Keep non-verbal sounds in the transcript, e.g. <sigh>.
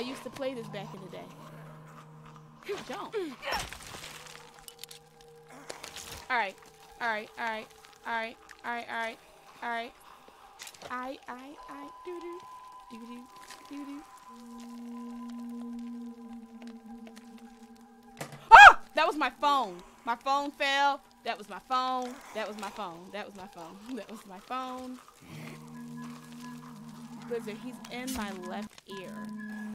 I used to play this back in the day. Don't. Alright. Alright, alright, alright, alright, alright, alright. I, I, I, doo doo, doo doo, doo doo. Ah! That was my phone. My phone fell. That was my phone. That was my phone. That was my phone. <laughs> That was my phone. Blizzard, he's in my left ear.